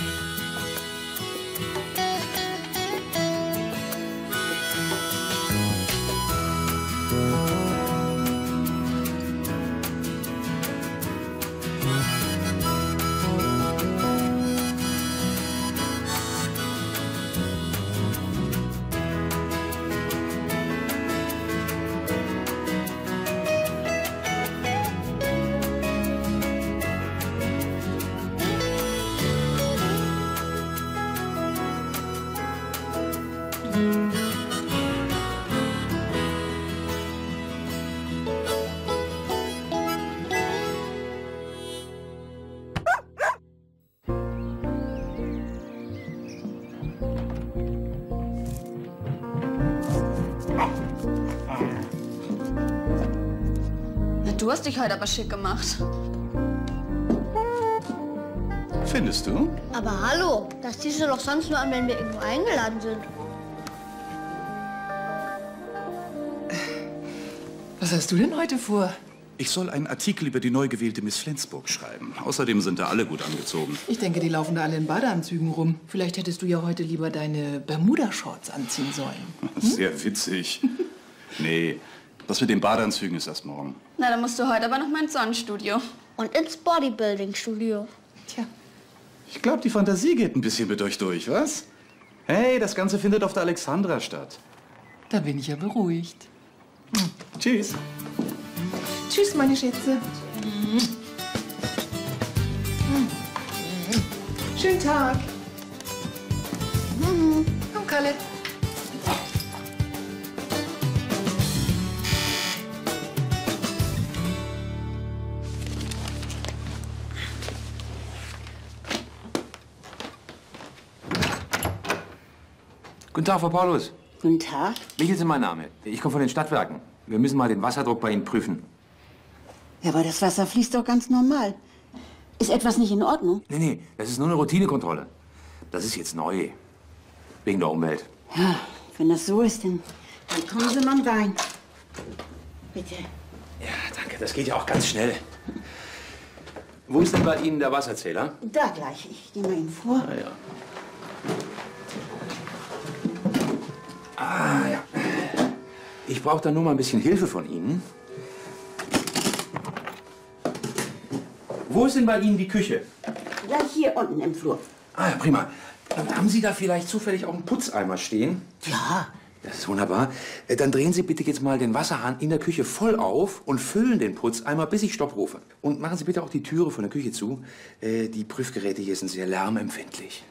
Na, hast dich heute aber schick gemacht. Findest du? Aber hallo, das ziehst du doch sonst nur an, wenn wir irgendwo eingeladen sind. Was hast du denn heute vor? Ich soll einen Artikel über die neu gewählte Miss Flensburg schreiben. Außerdem sind da alle gut angezogen. Ich denke, die laufen da alle in Badeanzügen rum. Vielleicht hättest du ja heute lieber deine Bermuda-Shorts anziehen sollen. Sehr witzig. Nee, das mit den Badeanzügen ist erst morgen. Na, dann musst du heute aber noch mal ins Sonnenstudio. Und ins Bodybuilding-Studio. Tja, Ich glaube, die Fantasie geht ein bisschen mit euch durch, was? Hey, das Ganze findet auf der Alexandra statt. da bin ich ja beruhigt. Tschüss. Tschüss, meine Schätze. Schönen Tag. Komm, Kalle. Guten Tag, Frau Paulus. Guten Tag. Michel ist mein Name. Ich komme von den Stadtwerken. Wir müssen mal den Wasserdruck bei Ihnen prüfen. Ja, aber das Wasser fließt doch ganz normal. Ist etwas nicht in Ordnung? Nee, nee, das ist nur eine Routinekontrolle. Das ist jetzt neu. Wegen der Umwelt. Ja, wenn das so ist, dann, dann kommen Sie mal rein. Bitte. Ja, danke. Das geht ja auch ganz schnell. Wo ist denn bei Ihnen der Wasserzähler? Da gleich. Ich gehe mal Ihnen vor. Ah, ja. Ah, ja. Ich brauche da nur mal ein bisschen Hilfe von Ihnen. Wo ist denn bei Ihnen die Küche? Gleich hier unten im Flur. Ah, ja, prima. Dann haben Sie da vielleicht zufällig auch einen Putzeimer stehen? Ja. Das ist wunderbar. Äh, Dann drehen Sie bitte jetzt mal den Wasserhahn in der Küche voll auf und füllen den Putzeimer, bis ich Stopp rufe. Und machen Sie bitte auch die Türe von der Küche zu. Äh, Die Prüfgeräte hier sind sehr lärmempfindlich.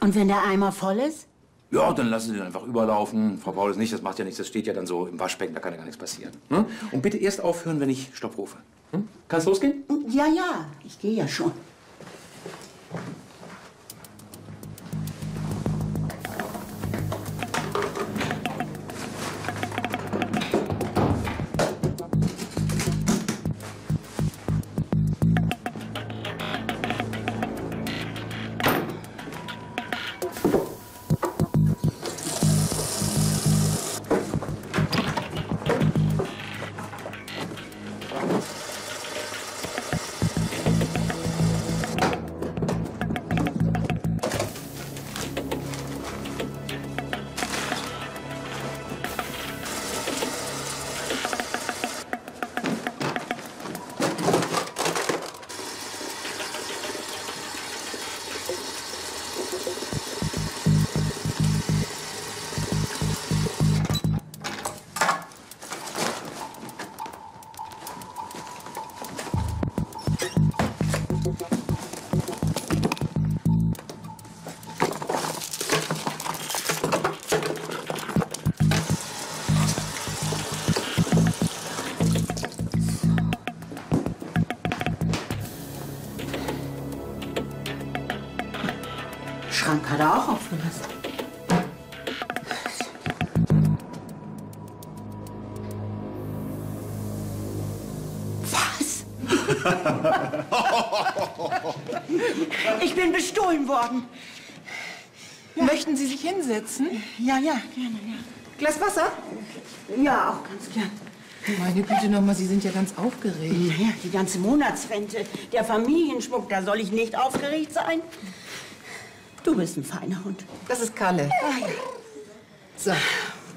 Und wenn der Eimer voll ist? Ja, dann lassen Sie den einfach überlaufen. Frau Paulus nicht, das macht ja nichts. Das steht ja dann so im Waschbecken, da kann ja gar nichts passieren. Ne? Und bitte erst aufhören, wenn ich Stopp rufe. Hm? Kann es losgehen? Ja, ja. Ich gehe ja schon. Bin bestohlen worden. Möchten Sie sich hinsetzen? Ja, ja, gerne, ja. Glas Wasser? Ja, auch ganz gern. Meine Güte nochmal, Sie sind ja ganz aufgeregt. Naja, die ganze Monatsrente, der Familienschmuck, da soll ich nicht aufgeregt sein. Du bist ein feiner Hund. Das ist Kalle. Ah, ja. So,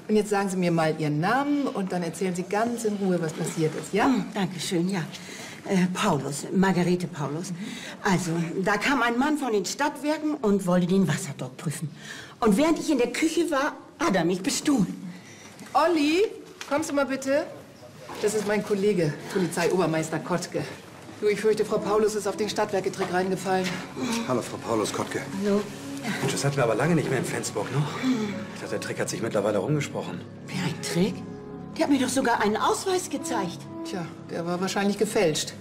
und jetzt sagen Sie mir mal Ihren Namen und dann erzählen Sie ganz in Ruhe, was passiert ist, ja? Hm, Dankeschön, ja. Äh, Paulus, Margarete Paulus. Also, da kam ein Mann von den Stadtwerken und wollte den Wasserdruck prüfen. Und während ich in der Küche war, hat er mich bestohlen. Olli, kommst du mal bitte? Das ist mein Kollege, Polizeiobermeister Kottke. Du, ich fürchte, Frau Paulus ist auf den Stadtwerketrick reingefallen. Hallo, Frau Paulus Kottke. Hallo. Mensch, das hatten wir aber lange nicht mehr in Flensburg, ne? Ich dachte, der Trick hat sich mittlerweile rumgesprochen. Wie ein Trick? Der hat mir doch sogar einen Ausweis gezeigt. Tja, der war wahrscheinlich gefälscht.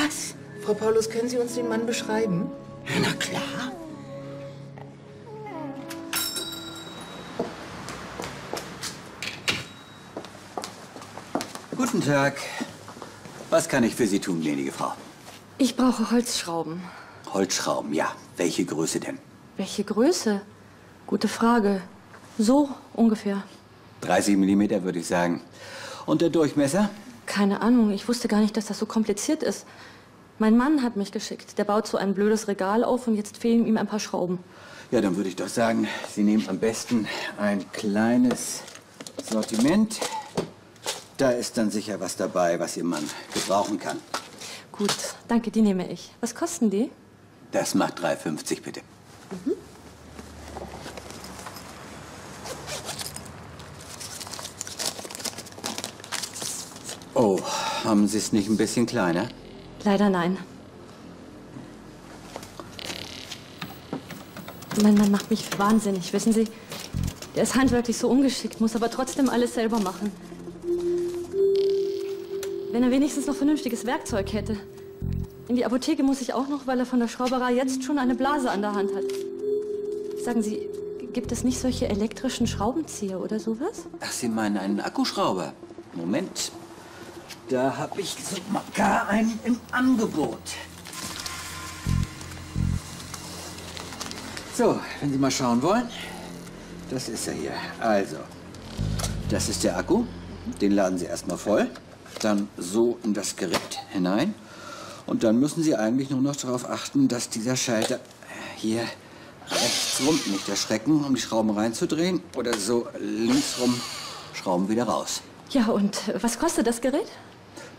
Was? Frau Paulus, können Sie uns den Mann beschreiben? Na klar. Guten Tag. Was kann ich für Sie tun, gnädige Frau? Ich brauche Holzschrauben. Holzschrauben, ja. Welche Größe denn? Welche Größe? Gute Frage. So ungefähr. 30 Millimeter, würde ich sagen. Und der Durchmesser? Keine Ahnung. Ich wusste gar nicht, dass das so kompliziert ist. Mein Mann hat mich geschickt. Der baut so ein blödes Regal auf und jetzt fehlen ihm ein paar Schrauben. Ja, dann würde ich doch sagen, Sie nehmen am besten ein kleines Sortiment. Da ist dann sicher was dabei, was Ihr Mann gebrauchen kann. Gut, danke, die nehme ich. Was kosten die? Das macht 3,50 bitte. Oh, haben Sie es nicht ein bisschen kleiner? Leider nein. Mein Mann macht mich wahnsinnig, wissen Sie? Der ist handwerklich so ungeschickt, muss aber trotzdem alles selber machen. Wenn er wenigstens noch vernünftiges Werkzeug hätte. In die Apotheke muss ich auch noch, weil er von der Schrauberei jetzt schon eine Blase an der Hand hat. Sagen Sie, gibt es nicht solche elektrischen Schraubenzieher oder sowas? Ach, Sie meinen einen Akkuschrauber? Moment. Da habe ich sogar einen im Angebot. So, wenn Sie mal schauen wollen. Das ist er hier. Also, das ist der Akku. Den laden Sie erstmal voll. Dann so in das Gerät hinein. Und dann müssen Sie eigentlich nur noch darauf achten, dass dieser Schalter hier rechts rum, nicht erschrecken, um die Schrauben reinzudrehen. Oder so links rum, Schrauben wieder raus. Ja, und äh, was kostet das Gerät?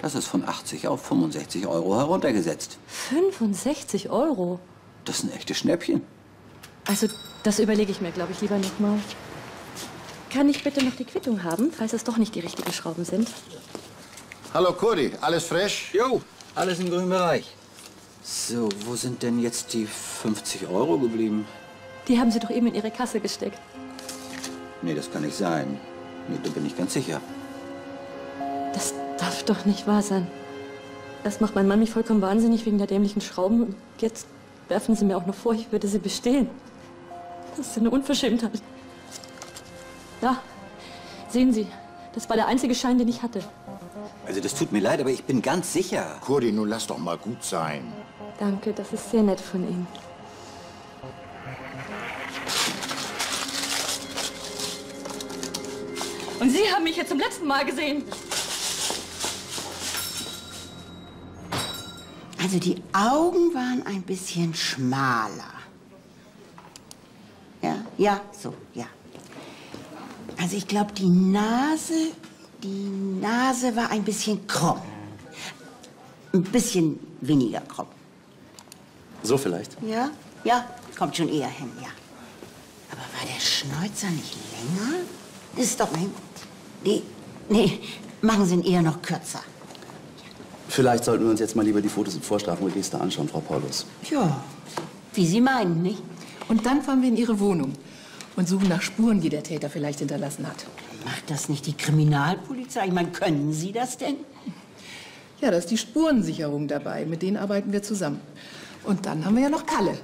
Das ist von 80 auf 65 Euro heruntergesetzt. 65 Euro. Das ist ein echtes Schnäppchen. Also, das überlege ich mir, glaube ich, lieber noch mal. Kann ich bitte noch die Quittung haben, falls es doch nicht die richtigen Schrauben sind? Hallo Kurdi, alles fresh? Jo, alles im grünen Bereich. So, wo sind denn jetzt die 50 Euro geblieben? Die haben Sie doch eben in Ihre Kasse gesteckt. Nee, das kann nicht sein. Nee, da bin ich ganz sicher. Das darf doch nicht wahr sein. Erst macht mein Mann mich vollkommen wahnsinnig wegen der dämlichen Schrauben und jetzt werfen Sie mir auch noch vor, ich würde sie bestehlen. Das ist eine Unverschämtheit. Ja, sehen Sie, das war der einzige Schein, den ich hatte. Also, das tut mir leid, aber ich bin ganz sicher. Kurdi, nun lass doch mal gut sein. Danke, das ist sehr nett von Ihnen. Und Sie haben mich jetzt zum letzten Mal gesehen. Also die Augen waren ein bisschen schmaler. Ja, ja, so, ja. Also ich glaube, die Nase, die Nase war ein bisschen krumm. Ein bisschen weniger krumm. So vielleicht. Ja, ja, kommt schon eher hin, ja. Aber war der Schnäuzer nicht länger? Ist doch nicht. Nee, nee, machen Sie ihn eher noch kürzer. Vielleicht sollten wir uns jetzt mal lieber die Fotos im Vorstrafenregister anschauen, Frau Paulus. Ja, wie Sie meinen, nicht? Und dann fahren wir in Ihre Wohnung und suchen nach Spuren, die der Täter vielleicht hinterlassen hat. Macht das nicht die Kriminalpolizei? Ich meine, können Sie das denn? Ja, da ist die Spurensicherung dabei. Mit denen arbeiten wir zusammen. Und dann haben wir ja noch Kalle.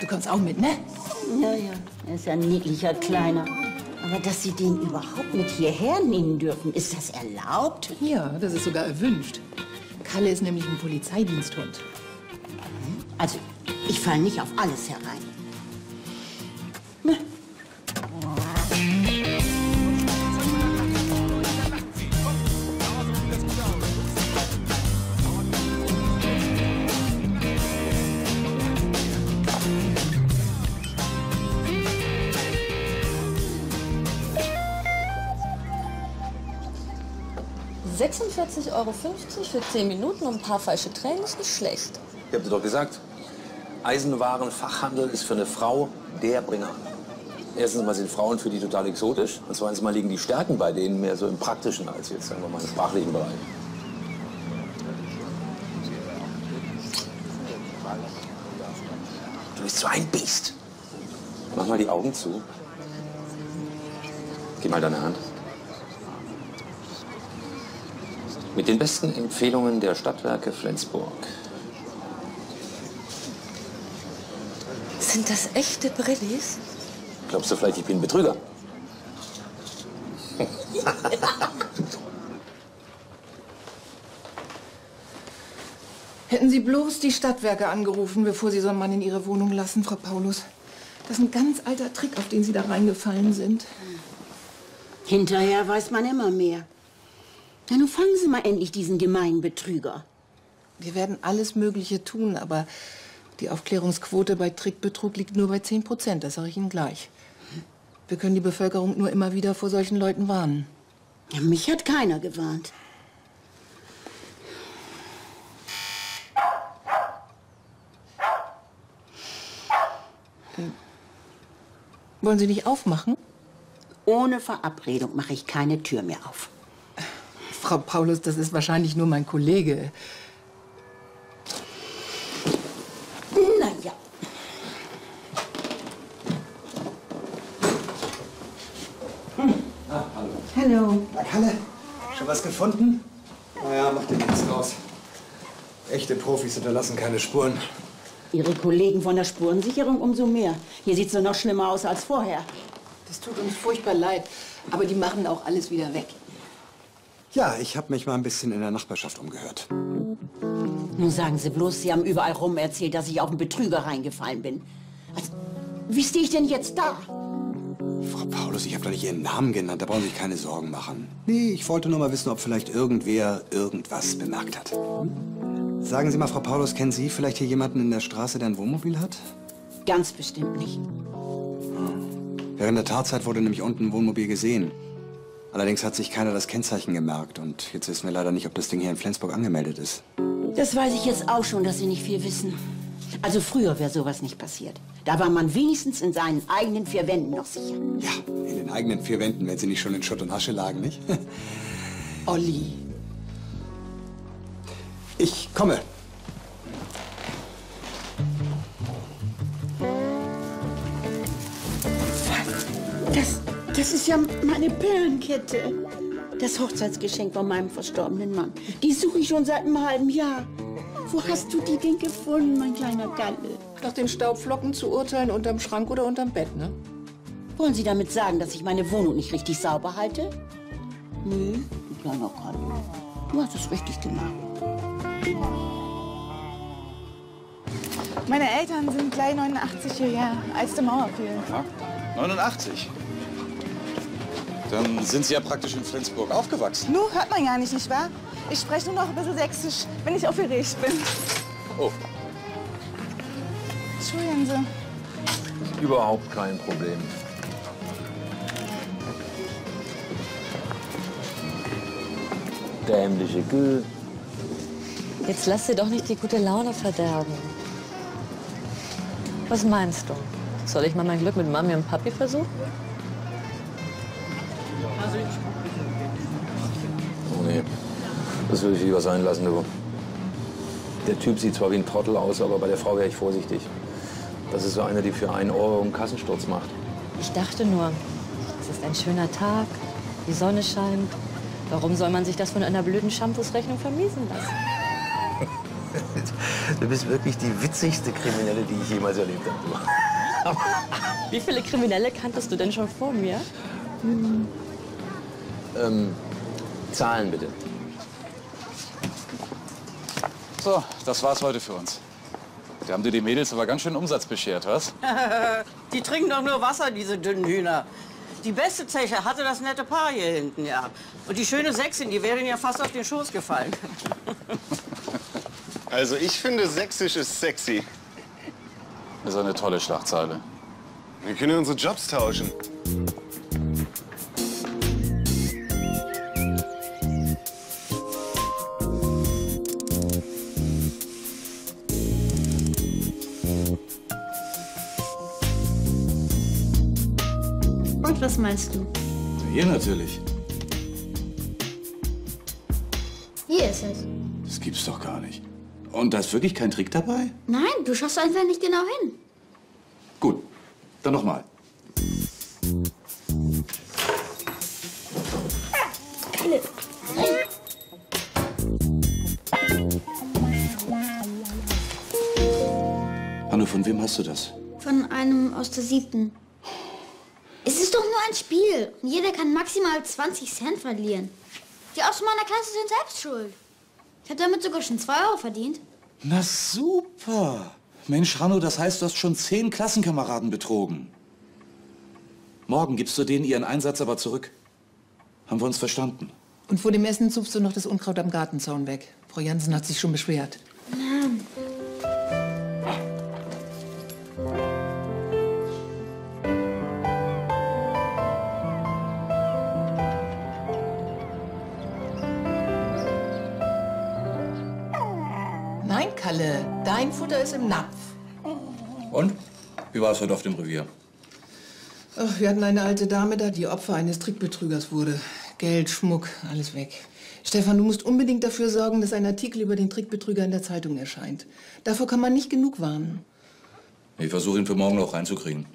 Du kommst auch mit, ne? Ja, ja, er ist ja ein niedlicher Kleiner. Aber dass Sie den überhaupt mit hierher nehmen dürfen, ist das erlaubt? Ja, das ist sogar erwünscht. Kalle ist nämlich ein Polizeidiensthund. Also, ich falle nicht auf alles herein. 46,50 Euro für 10 Minuten und ein paar falsche Tränen ist nicht schlecht. Ich hab dir doch gesagt, Eisenwarenfachhandel ist für eine Frau der Bringer. Erstens mal sind Frauen für die total exotisch. Und zweitens mal liegen die Stärken bei denen mehr so im praktischen als jetzt, sagen wir mal, im sprachlichen Bereich. Du bist so ein Biest. Mach mal die Augen zu. Gib mal deine Hand. Mit den besten Empfehlungen der Stadtwerke Flensburg. Sind das echte Brillis? Glaubst du vielleicht, ich bin ein Betrüger? Hätten Sie bloß die Stadtwerke angerufen, bevor Sie so einen Mann in Ihre Wohnung lassen, Frau Paulus. Das ist ein ganz alter Trick, auf den Sie da reingefallen sind. Hinterher weiß man immer mehr. Na, nun fangen Sie mal endlich diesen gemeinen Betrüger. Wir werden alles Mögliche tun, aber die Aufklärungsquote bei Trickbetrug liegt nur bei 10 Prozent, das sage ich Ihnen gleich. Wir können die Bevölkerung nur immer wieder vor solchen Leuten warnen. Ja, mich hat keiner gewarnt. Wollen Sie nicht aufmachen? Ohne Verabredung mache ich keine Tür mehr auf. Frau Paulus, das ist wahrscheinlich nur mein Kollege. Na ja. Hallo. Na, Kalle, schon was gefunden? Naja, mach dir nichts draus. Echte Profis hinterlassen keine Spuren. Ihre Kollegen von der Spurensicherung umso mehr. Hier sieht's nur noch schlimmer aus als vorher. Das tut uns furchtbar leid, aber die machen auch alles wieder weg. Ja, ich habe mich mal ein bisschen in der Nachbarschaft umgehört. Nun sagen Sie bloß, Sie haben überall rum erzählt, dass ich auf einen Betrüger reingefallen bin. Also, wie stehe ich denn jetzt da? Frau Paulus, ich habe doch nicht Ihren Namen genannt. Da brauchen Sie sich keine Sorgen machen. Nee, ich wollte nur mal wissen, ob vielleicht irgendwer irgendwas bemerkt hat. Hm? Sagen Sie mal, Frau Paulus, kennen Sie vielleicht hier jemanden in der Straße, der ein Wohnmobil hat? Ganz bestimmt nicht. Während der Tatzeit wurde nämlich unten ein Wohnmobil gesehen. Allerdings hat sich keiner das Kennzeichen gemerkt. Und jetzt wissen wir leider nicht, ob das Ding hier in Flensburg angemeldet ist. Das weiß ich jetzt auch schon, dass Sie nicht viel wissen. Also früher wäre sowas nicht passiert. Da war man wenigstens in seinen eigenen vier Wänden noch sicher. Ja, in den eigenen vier Wänden, wenn sie nicht schon in Schutt und Asche lagen, nicht? Olli. Ich komme. Das, das ist ja meine Perlenkette. Das Hochzeitsgeschenk von meinem verstorbenen Mann. Die suche ich schon seit einem halben Jahr. Wo hast du die denn gefunden, mein kleiner Galle? Nach den Staubflocken zu urteilen, unterm Schrank oder unterm Bett, ne? Wollen Sie damit sagen, dass ich meine Wohnung nicht richtig sauber halte? Nö, du kleiner Galle. Du hast es richtig gemacht. Meine Eltern sind gleich 89 hierher, als die Mauer fiel. Ja, 89. Dann sind Sie ja praktisch in Flensburg aufgewachsen. Nu, hört man gar nicht, nicht wahr? Ich spreche nur noch ein bisschen sächsisch, wenn ich aufgeregt bin. Oh, Entschuldigen Sie. Überhaupt kein Problem. Dämliche Gül. Jetzt lass dir doch nicht die gute Laune verderben. Was meinst du? Soll ich mal mein Glück mit Mami und Papi versuchen? Das würde ich lieber sein lassen, du. Der Typ sieht zwar wie ein Trottel aus, aber bei der Frau wäre ich vorsichtig. Das ist so eine, die für einen Euro einen Kassensturz macht. Ich dachte nur, es ist ein schöner Tag, die Sonne scheint. Warum soll man sich das von einer blöden Shampoosrechnung vermiesen lassen? Du bist wirklich die witzigste Kriminelle, die ich jemals erlebt habe. Wie viele Kriminelle kanntest du denn schon vor mir? ähm, Zahlen bitte. So, das war's heute für uns. Da haben dir die Mädels aber ganz schön Umsatz beschert, was? Die trinken doch nur Wasser, diese dünnen Hühner. Die beste Zeche hatte das nette Paar hier hinten, ja. Und die schöne Sechsin, die wäre ihnen ja fast auf den Schoß gefallen. Also ich finde, sächsisch ist sexy. Das ist eine tolle Schlagzeile. Wir können unsere Jobs tauschen. Was meinst du? Hier natürlich. Hier ist es. Das gibt's doch gar nicht. Und da ist wirklich kein Trick dabei? Nein, du schaust einfach nicht genau hin. Gut, dann nochmal. Hanno, von wem hast du das? Von einem aus der siebten. Es ist doch nur ein Spiel. Und jeder kann maximal 20 Cent verlieren. Die aus meiner Klasse sind selbst schuld. Ich habe damit sogar schon 2 Euro verdient. Na super. Mensch, Hanno, das heißt, du hast schon zehn Klassenkameraden betrogen. Morgen gibst du denen ihren Einsatz aber zurück. Haben wir uns verstanden? Und vor dem Essen zupfst du noch das Unkraut am Gartenzaun weg. Frau Jansen hat sich schon beschwert. Mann. Dein Futter ist im Napf. Und? Wie war es heute auf dem Revier? Ach, wir hatten eine alte Dame da, die Opfer eines Trickbetrügers wurde. Geld, Schmuck, alles weg. Stefan, du musst unbedingt dafür sorgen, dass ein Artikel über den Trickbetrüger in der Zeitung erscheint. Davor kann man nicht genug warnen. Ich versuche ihn für morgen noch reinzukriegen.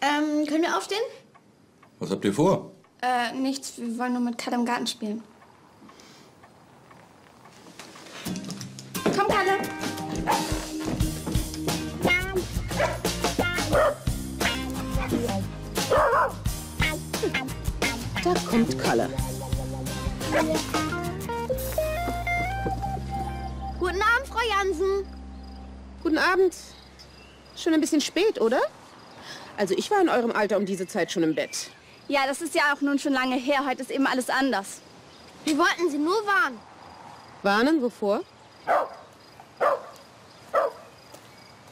Ähm, können wir aufstehen? Was habt ihr vor? Äh, nichts. Wir wollen nur mit Kalle im Garten spielen. Komm, Kalle. Da kommt Kalle. Guten Abend, Frau Jansen. Guten Abend. Schon ein bisschen spät, oder? Also ich war in eurem Alter um diese Zeit schon im Bett. Ja, das ist ja auch nun schon lange her. Heute ist eben alles anders. Wir wollten Sie nur warnen. Warnen, wovor?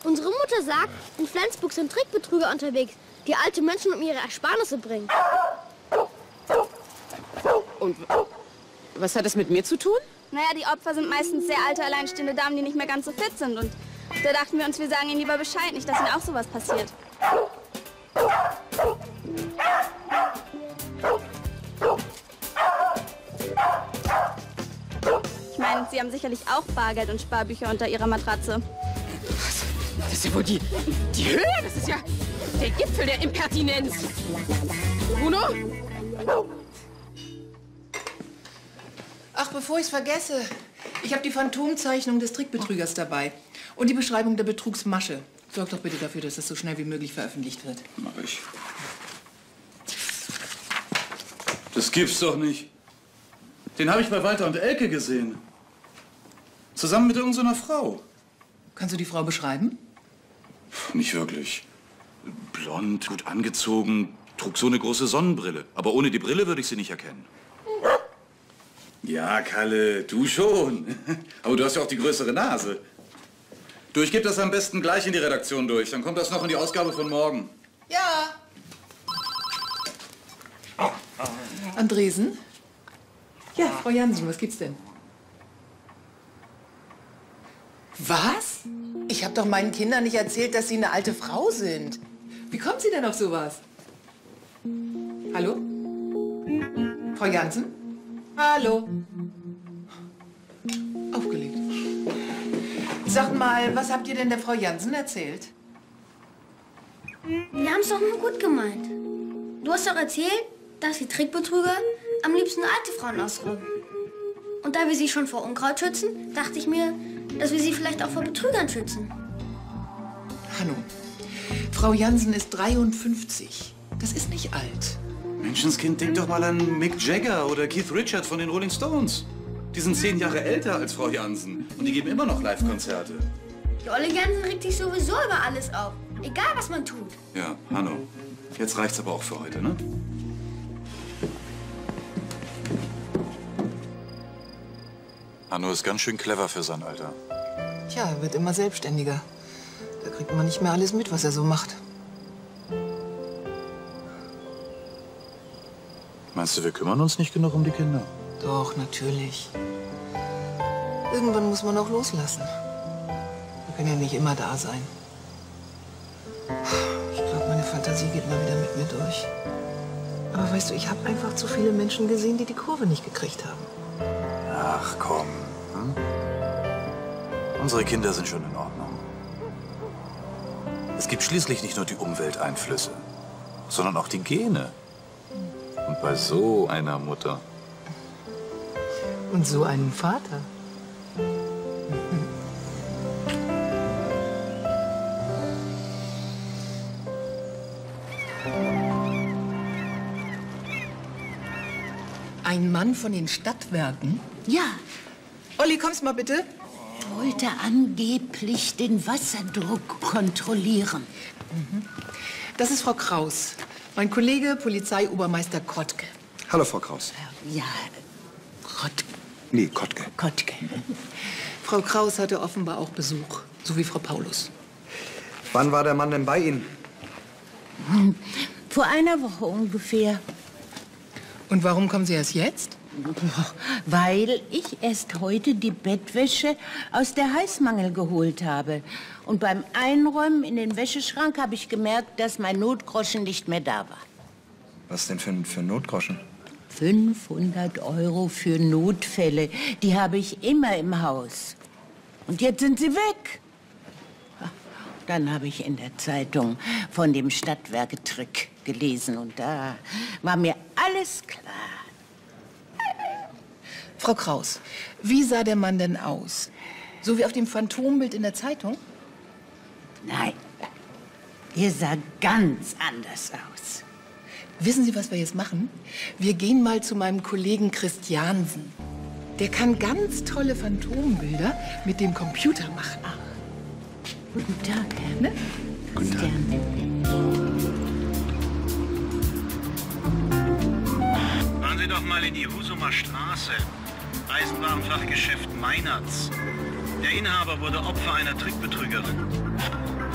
Unsere Mutter sagt, in Flensburg sind Trickbetrüger unterwegs, die alte Menschen um ihre Ersparnisse bringen. Und was hat das mit mir zu tun? Naja, die Opfer sind meistens sehr alte, alleinstehende Damen, die nicht mehr ganz so fit sind. Und da dachten wir uns, wir sagen ihnen lieber Bescheid, nicht, dass ihnen auch sowas passiert. Ich meine, Sie haben sicherlich auch Bargeld und Sparbücher unter Ihrer Matratze. Das ist ja wohl die, die Höhe. Das ist ja der Gipfel der Impertinenz. Bruno? Ach, bevor ich es vergesse. Ich habe die Phantomzeichnung des Trickbetrügers dabei. Und die Beschreibung der Betrugsmasche. Sorg doch bitte dafür, dass das so schnell wie möglich veröffentlicht wird. Mach ich. Das gibt's doch nicht. Den habe ich bei Walter und Elke gesehen. Zusammen mit irgendeiner Frau. Kannst du die Frau beschreiben? Nicht wirklich. Blond, gut angezogen, trug so eine große Sonnenbrille. Aber ohne die Brille würde ich sie nicht erkennen. Ja, Kalle, du schon. Aber du hast ja auch die größere Nase. Du, ich gebe das am besten gleich in die Redaktion durch. Dann kommt das noch in die Ausgabe von morgen. Ja. Andresen? Ja, Frau Jansen, was gibt's denn? Was? Ich habe doch meinen Kindern nicht erzählt, dass sie eine alte Frau sind. Wie kommt sie denn auf sowas? Hallo? Frau Jansen? Hallo? Aufgelegt. Sag mal, was habt ihr denn der Frau Jansen erzählt? Wir haben es doch nur gut gemeint. Du hast doch erzählt, dass die Trickbetrüger am liebsten alte Frauen ausrauben. Und da wir sie schon vor Unkraut schützen, dachte ich mir, dass wir sie vielleicht auch vor Betrügern schützen. Hanno, Frau Jansen ist 53. Das ist nicht alt. Menschenskind, denk doch mal an Mick Jagger oder Keith Richards von den Rolling Stones. Die sind zehn Jahre älter als Frau Jansen und die geben immer noch Live-Konzerte. Die Olle Jansen regt sich sowieso über alles auf. Egal, was man tut. Ja, Hanno, jetzt reicht's aber auch für heute, ne? Hanno ist ganz schön clever für sein Alter. Tja, er wird immer selbstständiger. Da kriegt man nicht mehr alles mit, was er so macht. Meinst du, wir kümmern uns nicht genug um die Kinder? Doch, natürlich. Irgendwann muss man auch loslassen. Wir können ja nicht immer da sein. Ich glaube, meine Fantasie geht mal wieder mit mir durch. Aber weißt du, ich habe einfach zu viele Menschen gesehen, die die Kurve nicht gekriegt haben. Ach komm. Hm? Unsere Kinder sind schon in Ordnung. Es gibt schließlich nicht nur die Umwelteinflüsse, sondern auch die Gene. Und bei so einer Mutter. Und so einen Vater. Ein Mann von den Stadtwerken? Ja. Olli, kommst mal bitte. Wollte angeblich den Wasserdruck kontrollieren. Das ist Frau Kraus. Mein Kollege, Polizeiobermeister Kottke. Hallo, Frau Kraus. Ja, Kottke. Nee, Kottke. Kottke. Frau Kraus hatte offenbar auch Besuch, so wie Frau Paulus. Wann war der Mann denn bei Ihnen? Hm, Vor einer Woche ungefähr. Und warum kommen Sie erst jetzt? Weil ich erst heute die Bettwäsche aus der Heißmangel geholt habe. Und beim Einräumen in den Wäscheschrank habe ich gemerkt, dass mein Notgroschen nicht mehr da war. Was denn für, ein- für ein Notgroschen? 500 Euro für Notfälle, die habe ich immer im Haus. Und jetzt sind sie weg. Dann habe ich in der Zeitung von dem Stadtwerketrick gelesen und da war mir alles klar. Frau Kraus, wie sah der Mann denn aus? So wie auf dem Phantombild in der Zeitung? Nein, er sah ganz anders aus. Wissen Sie, was wir jetzt machen? Wir gehen mal zu meinem Kollegen Christiansen. Der kann ganz tolle Phantombilder mit dem Computer machen. Guten Tag. Ne? Guten Tag. Fahren Sie doch mal in die Husumer Straße. Eisenwarenfachgeschäft Meinerts. Der Inhaber wurde Opfer einer Trickbetrügerin.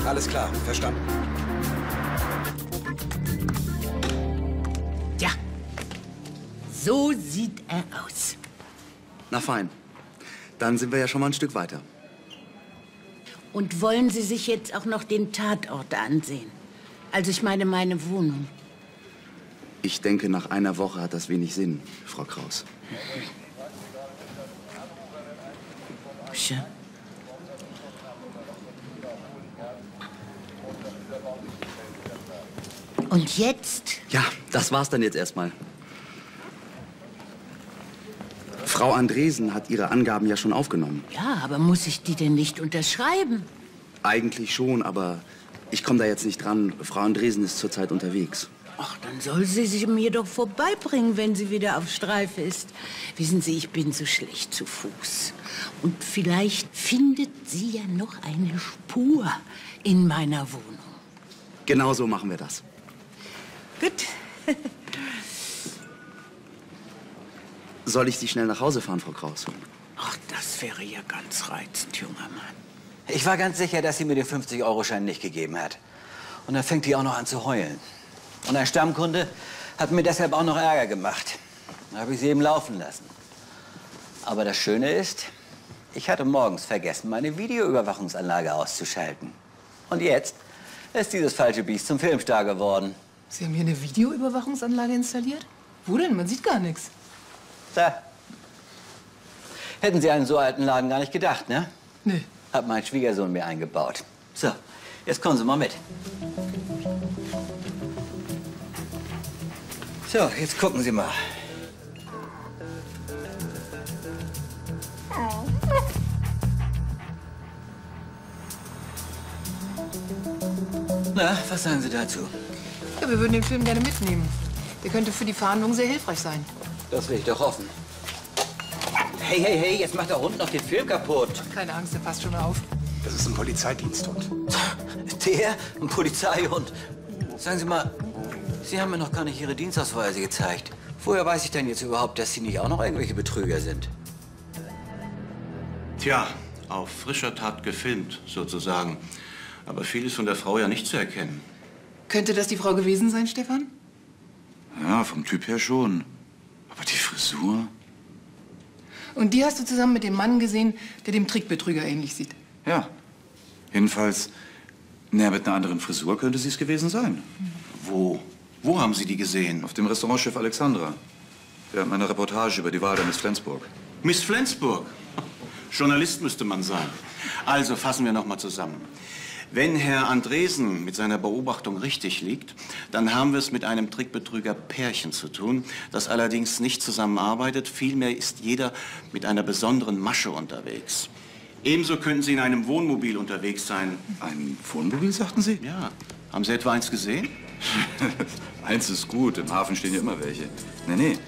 Alles klar, verstanden. Ja, so sieht er aus. Na fein. Dann sind wir ja schon mal ein Stück weiter. Und wollen Sie sich jetzt auch noch den Tatort ansehen? Also ich meine meine Wohnung. Ich denke, nach einer Woche hat das wenig Sinn, Frau Kraus. Schön. Und jetzt? Ja, das war's dann jetzt erstmal. Frau Andresen hat ihre Angaben ja schon aufgenommen. Ja, aber muss ich die denn nicht unterschreiben? Eigentlich schon, aber ich komme da jetzt nicht dran. Frau Andresen ist zurzeit unterwegs. Ach, dann soll sie sich mir doch vorbeibringen, wenn sie wieder auf Streife ist. Wissen Sie, ich bin so schlecht zu Fuß. Und vielleicht findet sie ja noch eine Spur in meiner Wohnung. Genau so machen wir das. Gut. Soll ich Sie schnell nach Hause fahren, Frau Kraus? Ach, das wäre ja ganz reizend, junger Mann. Ich war ganz sicher, dass sie mir den 50-Euro-Schein nicht gegeben hat. Und dann fängt die auch noch an zu heulen. Und ein Stammkunde hat mir deshalb auch noch Ärger gemacht. Da habe ich sie eben laufen lassen. Aber das Schöne ist, ich hatte morgens vergessen, meine Videoüberwachungsanlage auszuschalten. Und jetzt ist dieses falsche Biest zum Filmstar geworden. Sie haben hier eine Videoüberwachungsanlage installiert? Wo denn? Man sieht gar nichts. Da. Hätten Sie einen so alten Laden gar nicht gedacht, ne? Nee. Hat mein Schwiegersohn mir eingebaut. So, jetzt kommen Sie mal mit. So, jetzt gucken Sie mal. Na, was sagen Sie dazu? Ja, wir würden den Film gerne mitnehmen. Der könnte für die Verhandlungen sehr hilfreich sein. Das will ich doch hoffen. Hey, hey, hey, jetzt macht der Hund noch den Film kaputt. Keine Angst, der passt schon auf. Das ist ein Polizeidiensthund. Der? Ein Polizeihund? Sagen Sie mal, Sie haben mir noch gar nicht Ihre Dienstausweise gezeigt. Woher weiß ich denn jetzt überhaupt, dass Sie nicht auch noch irgendwelche Betrüger sind? Tja, auf frischer Tat gefilmt, sozusagen. Aber viel ist von der Frau ja nicht zu erkennen. Könnte das die Frau gewesen sein, Stefan? Ja, vom Typ her schon. Aber die Frisur? Und die hast du zusammen mit dem Mann gesehen, der dem Trickbetrüger ähnlich sieht. Ja. Jedenfalls Na, mit einer anderen Frisur könnte sie es gewesen sein. Wo? Wo haben Sie die gesehen? Auf dem Restaurantschiff Alexandra. Während meiner Reportage über die Wahl der Miss Flensburg. Miss Flensburg. Journalist müsste man sein. Also fassen wir noch mal zusammen. Wenn Herr Andresen mit seiner Beobachtung richtig liegt, dann haben wir es mit einem Trickbetrüger Pärchen zu tun, das allerdings nicht zusammenarbeitet. Vielmehr ist jeder mit einer besonderen Masche unterwegs. Ebenso könnten Sie in einem Wohnmobil unterwegs sein. Ein Wohnmobil, sagten Sie? Ja. Haben Sie etwa eins gesehen? Eins ist gut, im Hafen stehen ja immer welche. Nee, nee.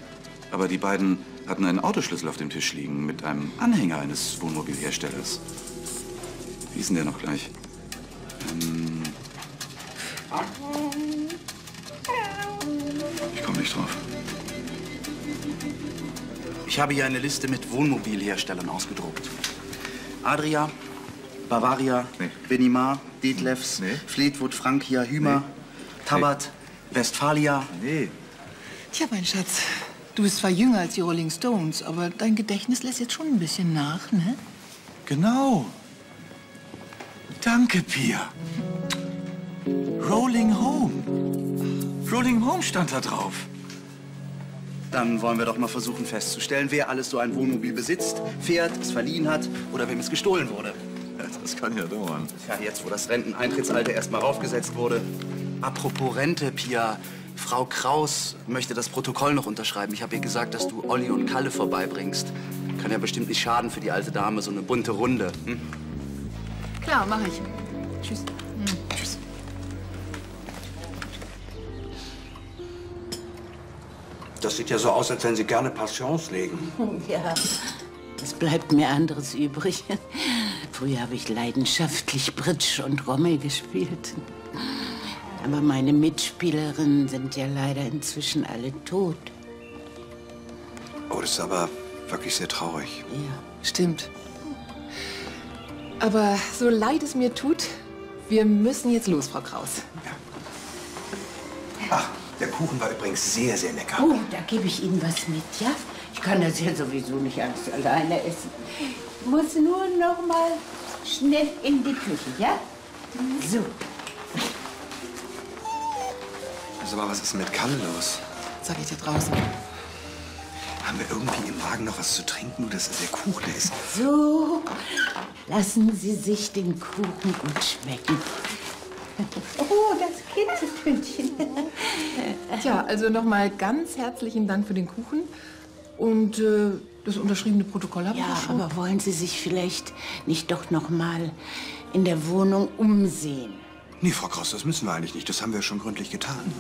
Aber die beiden hatten einen Autoschlüssel auf dem Tisch liegen mit einem Anhänger eines Wohnmobilherstellers. Wie ist denn der noch gleich? Ähm ich komme nicht drauf. Ich habe hier eine Liste mit Wohnmobilherstellern ausgedruckt. Adria, Bavaria, Benimar, Detlefs, Fleetwood, Frankia, Hümer, Tabat, Westfalia. Nee. Tja, mein Schatz, du bist zwar jünger als die Rolling Stones, aber dein Gedächtnis lässt jetzt schon ein bisschen nach, ne? Genau. Danke, Pia. Rolling Home. Rolling Home stand da drauf. Dann wollen wir doch mal versuchen festzustellen, wer alles so ein Wohnmobil besitzt, fährt, es verliehen hat oder wem es gestohlen wurde. Das kann ja dauern. Ja, jetzt, wo das Renteneintrittsalter erst mal raufgesetzt wurde. Apropos Rente, Pia. Frau Kraus möchte das Protokoll noch unterschreiben. Ich habe ihr gesagt, dass du Olli und Kalle vorbeibringst. Kann ja bestimmt nicht schaden für die alte Dame, so eine bunte Runde. Hm? Klar, mache ich. Tschüss. Tschüss. Das sieht ja so aus, als wenn Sie gerne Passions legen. Ja, es bleibt mir anderes übrig. Früher habe ich leidenschaftlich Bridge und Rommel gespielt. Aber meine Mitspielerinnen sind ja leider inzwischen alle tot. Oh, das ist aber wirklich sehr traurig. Ja. Stimmt. Aber so leid es mir tut, wir müssen jetzt los, Frau Kraus. Ach, der Kuchen war übrigens sehr, sehr lecker. Oh, da gebe ich Ihnen was mit, ja? Ich kann das ja sowieso nicht alles alleine essen. Ich muss nur noch mal schnell in die Küche, ja? So. Sag mal, was ist denn mit Kalle los? Sag ich dir draußen. Haben wir irgendwie im Magen noch was zu trinken, oder ist das der Kuchen, der ist... So, lassen Sie sich den Kuchen gut schmecken. Oh, das Kitzelpünktchen. Tja, also nochmal ganz herzlichen Dank für den Kuchen. Und äh, das unterschriebene Protokoll habe Ja, ich schon. aber wollen Sie sich vielleicht nicht doch noch mal in der Wohnung umsehen? Nee, Frau Kraus, das müssen wir eigentlich nicht. Das haben wir schon gründlich getan.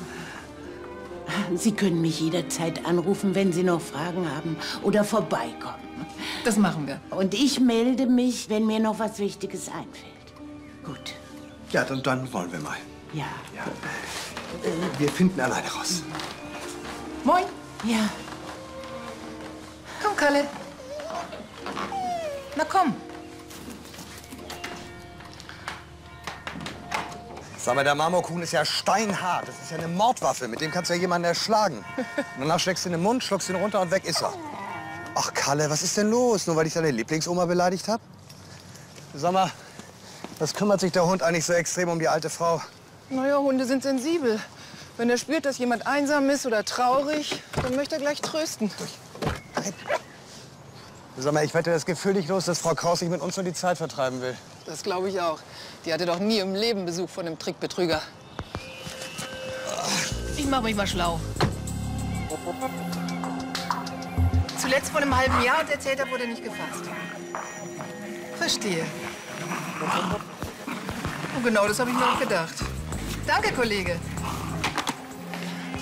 Sie können mich jederzeit anrufen, wenn Sie noch Fragen haben oder vorbeikommen. Das machen wir. Und ich melde mich, wenn mir noch was Wichtiges einfällt. Gut. Ja, dann, dann wollen wir mal. Ja. Ja. Äh, wir finden alleine raus. Moin. Ja. Komm, Kalle. Na komm. Sag mal, der Marmorkuchen ist ja steinhart. Das ist ja eine Mordwaffe. Mit dem kannst du ja jemanden erschlagen. Und danach steckst du ihn in den Mund, schluckst ihn runter und weg ist er. Ach, Kalle, was ist denn los? Nur weil ich deine Lieblingsoma beleidigt habe? Sag mal, was kümmert sich der Hund eigentlich so extrem um die alte Frau? Naja, Hunde sind sensibel. Wenn er spürt, dass jemand einsam ist oder traurig, dann möchte er gleich trösten. Sag mal, ich wette das Gefühl nicht los, dass Frau Kraus sich mit uns nur die Zeit vertreiben will. Das glaube ich auch. Die hatte doch nie im Leben Besuch von einem Trickbetrüger. Ich mache mich mal schlau. Zuletzt vor einem halben Jahr und der Täter wurde nicht gefasst. Verstehe. Oh, genau, das habe ich mir auch gedacht. Danke, Kollege.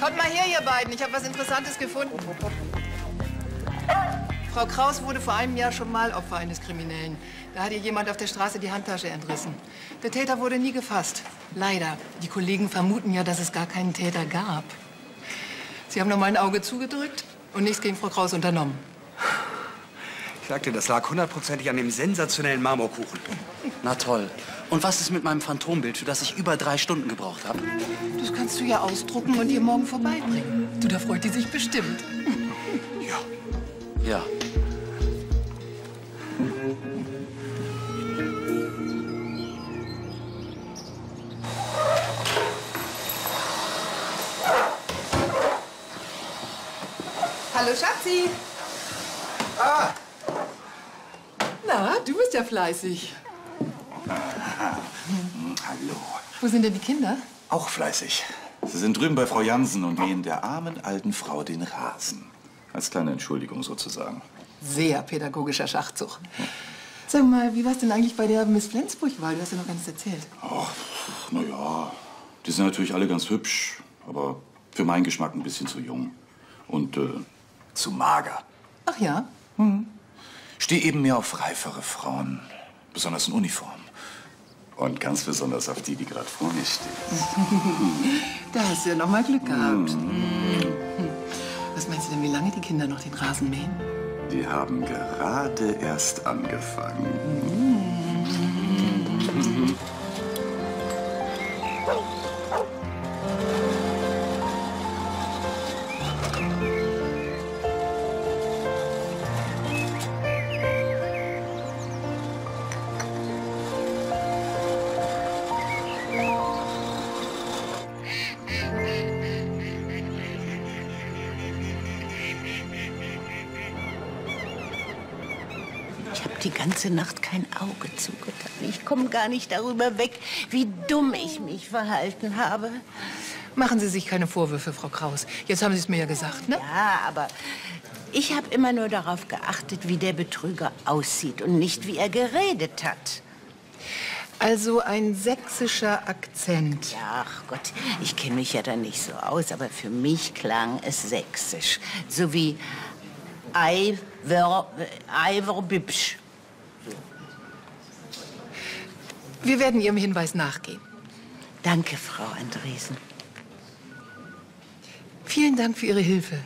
Kommt mal her, ihr beiden. Ich habe was Interessantes gefunden. Frau Kraus wurde vor einem Jahr schon mal Opfer eines Kriminellen. Da hat ihr jemand auf der Straße die Handtasche entrissen. Der Täter wurde nie gefasst. Leider. Die Kollegen vermuten ja, dass es gar keinen Täter gab. Sie haben noch mal ein Auge zugedrückt und nichts gegen Frau Kraus unternommen. Ich sagte, das lag hundertprozentig an dem sensationellen Marmorkuchen. Na toll. Und was ist mit meinem Phantombild, für das ich über drei Stunden gebraucht habe? Das kannst du ja ausdrucken und ihr morgen vorbeibringen. Du, da freut die sich bestimmt. Ja. Hallo, Schatzi. Ah. Na, du bist ja fleißig. Hallo. Wo sind denn die Kinder? Auch fleißig. Sie sind drüben bei Frau Jansen und mähen der armen alten Frau den Rasen. Als kleine Entschuldigung sozusagen. Sehr pädagogischer Schachzug. Sag mal, wie war's denn eigentlich bei der Miss Flensburg-Wahl? Du hast ja noch gar nichts erzählt. Ach, na ja, die sind natürlich alle ganz hübsch, aber für meinen Geschmack ein bisschen zu jung. Und äh, zu mager. Ach ja? Stehe eben mehr auf reifere Frauen, besonders in Uniform. Und ganz besonders auf die, die gerade vor mir steht. Da hast du ja noch mal Glück gehabt. Mhm. Was meinst du denn, wie lange die Kinder noch den Rasen mähen? Die haben gerade erst angefangen. Ich ganze Nacht kein Auge zugetan. Ich komme gar nicht darüber weg, wie dumm ich mich verhalten habe. Machen Sie sich keine Vorwürfe, Frau Kraus. Jetzt haben Sie es mir ja gesagt, ne? Ja, aber ich habe immer nur darauf geachtet, wie der Betrüger aussieht und nicht, wie er geredet hat. Also ein sächsischer Akzent. Ja, ach Gott, ich kenne mich ja da nicht so aus, aber für mich klang es sächsisch. So wie Eiver. Wir werden Ihrem Hinweis nachgehen. Danke, Frau Andresen. Vielen Dank für Ihre Hilfe.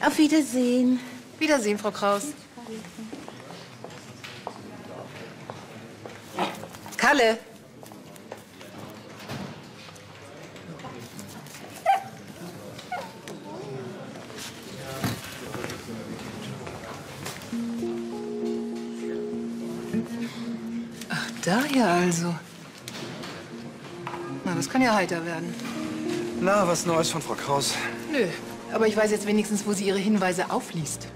Auf Wiedersehen. Wiedersehen, Frau Kraus. Kalle. Daher also. Na, das kann ja heiter werden. Na, was Neues von Frau Kraus? Nö, aber ich weiß jetzt wenigstens, wo sie ihre Hinweise aufliest.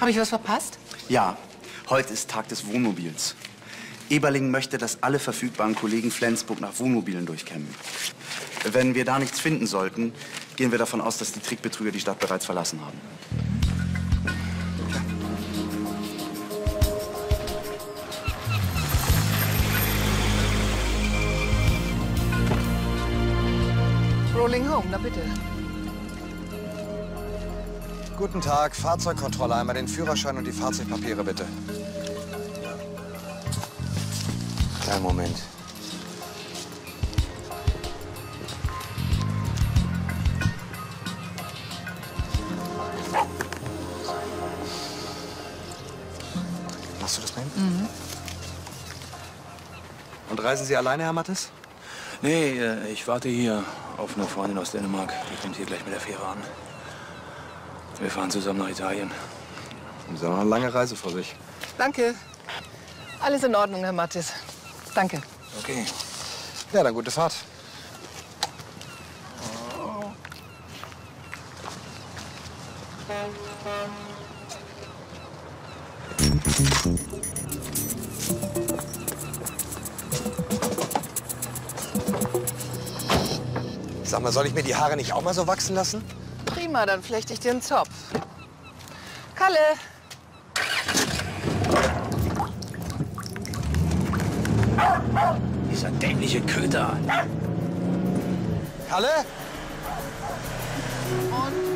Habe ich was verpasst? Ja, heute ist Tag des Wohnmobils. Eberling möchte, dass alle verfügbaren Kollegen Flensburg nach Wohnmobilen durchkämmen. Wenn wir da nichts finden sollten, gehen wir davon aus, dass die Trickbetrüger die Stadt bereits verlassen haben. Rolling Home, na bitte. Guten Tag, Fahrzeugkontrolle. Einmal den Führerschein und die Fahrzeugpapiere, bitte. Kleinen Moment. Machst du das mal hin? Mhm. Und reisen Sie alleine, Herr Mattes? Nee, äh, ich warte hier auf eine Freundin aus Dänemark. Die kommt hier gleich mit der Fähre an. Wir fahren zusammen nach Italien. Sie haben noch eine lange Reise vor sich. Danke. Alles in Ordnung, Herr Mattes. Danke. Okay. Ja, dann gute Fahrt. Sag mal, soll ich mir die Haare nicht auch mal so wachsen lassen? Prima, dann flechte ich dir einen Zopf. Kalle. Dieser dämliche Köter. Kalle? Oh,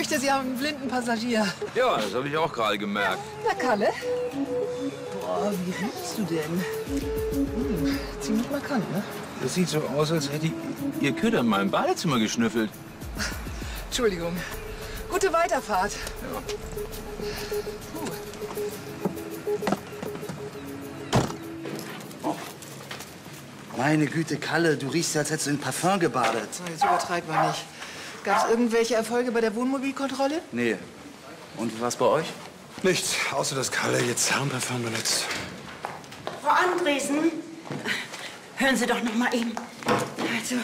fürchte, Sie haben einen blinden Passagier. Ja, das habe ich auch gerade gemerkt. Na, Kalle? Boah, wie riechst du denn? Hm, ziemlich markant, ne? Das sieht so aus, als hätte Ihr Köter in meinem Badezimmer geschnüffelt. Entschuldigung. Gute Weiterfahrt. Meine Güte, Kalle, du riechst ja, als hättest du in Parfum gebadet. So, jetzt übertreib mal nicht. Gab es irgendwelche Erfolge bei der Wohnmobilkontrolle? Nee. Und war's bei euch? Nichts, außer dass Kalle jetzt Herrenparfum benutzt. Frau Andresen, hören Sie doch noch mal eben. Also,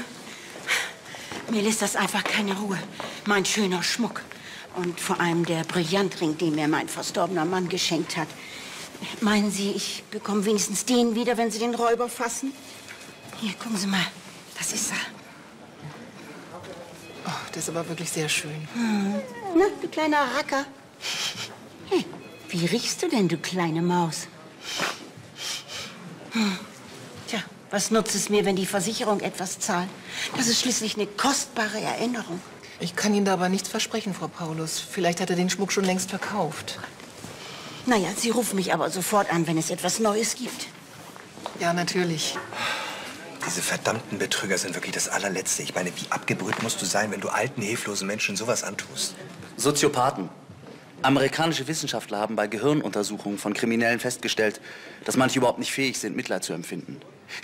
mir lässt das einfach keine Ruhe. Mein schöner Schmuck. Und vor allem der Brillantring, den mir mein verstorbener Mann geschenkt hat. Meinen Sie, ich bekomme wenigstens den wieder, wenn Sie den Räuber fassen? Hier, gucken Sie mal. Das ist er. Oh, das ist aber wirklich sehr schön. Hm. Na, du kleiner Racker. Hey, wie riechst du denn, du kleine Maus? Hm. Tja, was nutzt es mir, wenn die Versicherung etwas zahlt? Das ist schließlich eine kostbare Erinnerung. Ich kann Ihnen da aber nichts versprechen, Frau Paulus. Vielleicht hat er den Schmuck schon längst verkauft. Naja, Sie rufen mich aber sofort an, wenn es etwas Neues gibt. Ja, natürlich. Diese verdammten Betrüger sind wirklich das allerletzte. Ich meine, wie abgebrüht musst du sein, wenn du alten, hilflosen Menschen sowas antust? Soziopathen. Amerikanische Wissenschaftler haben bei Gehirnuntersuchungen von Kriminellen festgestellt, dass manche überhaupt nicht fähig sind, Mitleid zu empfinden.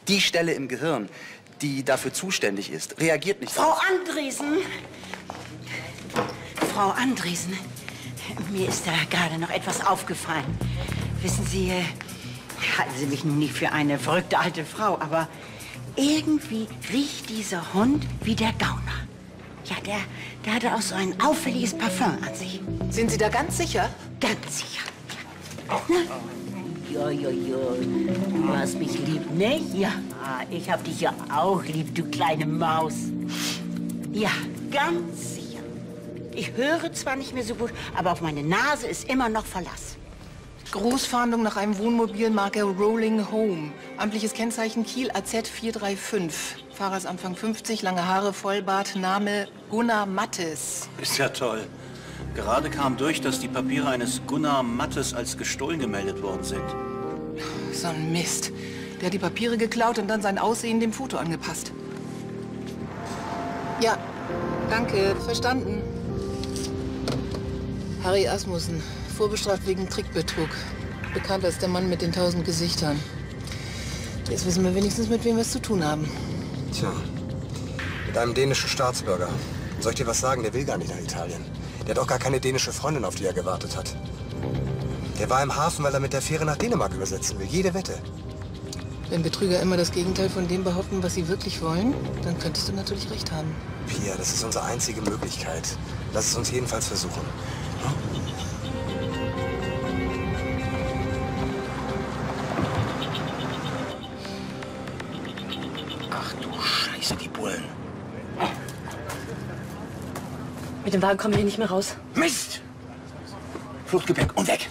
Die Stelle im Gehirn, die dafür zuständig ist, reagiert nicht Frau Andresen! Frau Andresen, mir ist da gerade noch etwas aufgefallen. Wissen Sie, äh, halten Sie mich nun nicht für eine verrückte alte Frau, aber irgendwie riecht dieser Hund wie der Gauner. Ja, der, der hatte auch so ein auffälliges Parfum an sich. Sind Sie da ganz sicher? Ganz sicher. Na? Ja, ja, ja. Du hast mich lieb, ne? Ja, ich hab dich ja auch lieb, du kleine Maus. Ja, ganz sicher. Ich höre zwar nicht mehr so gut, aber auf meine Nase ist immer noch Verlass. Großfahndung nach einem Wohnmobil Marke Rolling Home. Amtliches Kennzeichen Kiel AZ 435. Fahrersanfang 50, lange Haare, Vollbart, Name Gunnar Mattes. Ist ja toll. Gerade kam durch, dass die Papiere eines Gunnar Mattes als gestohlen gemeldet worden sind. So ein Mist. Der hat die Papiere geklaut und dann sein Aussehen dem Foto angepasst. Ja, danke. Verstanden. Harry Asmussen, vorbestraft wegen Trickbetrug. Bekannt als der Mann mit den tausend Gesichtern. Jetzt wissen wir wenigstens, mit wem wir es zu tun haben. Tja, mit einem dänischen Staatsbürger. Soll ich dir was sagen? Der will gar nicht nach Italien. Der hat auch gar keine dänische Freundin, auf die er gewartet hat. Der war im Hafen, weil er mit der Fähre nach Dänemark übersetzen will. Jede Wette. Wenn Betrüger immer das Gegenteil von dem behaupten, was sie wirklich wollen, dann könntest du natürlich recht haben. Pia, das ist unsere einzige Möglichkeit. Lass es uns jedenfalls versuchen. Ach Mit dem Wagen kommen wir hier nicht mehr raus. Mist! Fluchtgepäck und weg.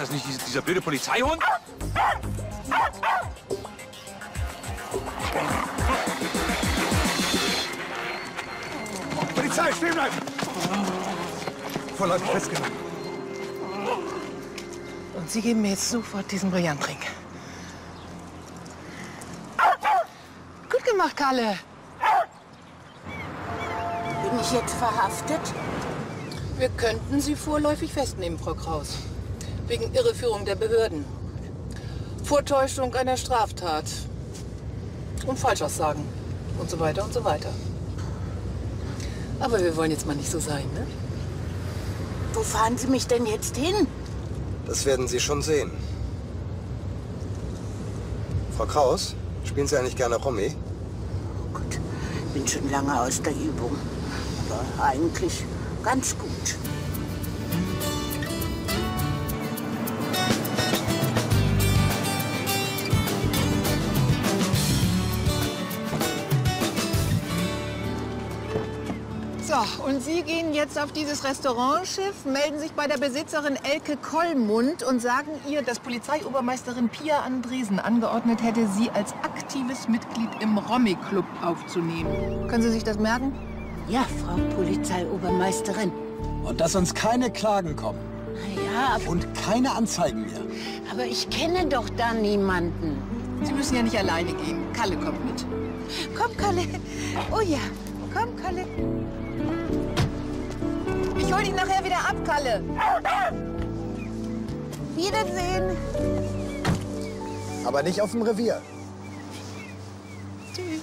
Ist das nicht dieser, dieser blöde Polizeihund? Polizei, stehen bleiben! Vorläufig festgenommen. Und Sie geben mir jetzt sofort diesen Brillantring. Gut gemacht, Kalle. Bin ich jetzt verhaftet? Wir könnten Sie vorläufig festnehmen, Frau Kraus. Wegen Irreführung der Behörden. Vortäuschung einer Straftat. Und Falschaussagen. Und so weiter und so weiter. Aber wir wollen jetzt mal nicht so sein, ne? Wo fahren Sie mich denn jetzt hin? Das werden Sie schon sehen. Frau Kraus, spielen Sie eigentlich gerne Romy? Bin schon lange aus der Übung. Aber eigentlich ganz So, und Sie gehen jetzt auf dieses Restaurantschiff, melden sich bei der Besitzerin Elke Kollmund und sagen ihr, dass Polizeiobermeisterin Pia Andresen angeordnet hätte, Sie als aktives Mitglied im Romy-Club aufzunehmen. Können Sie sich das merken? Ja, Frau Polizeiobermeisterin. Und dass uns keine Klagen kommen. Ja, aber, Und keine Anzeigen mehr. aber ich kenne doch da niemanden. Sie müssen ja nicht alleine gehen. Kalle kommt mit. Komm, Kalle. Oh ja, komm, Kalle. Ich hol dich nachher wieder ab, Kalle. Wiedersehen. Aber nicht auf dem Revier. Tschüss.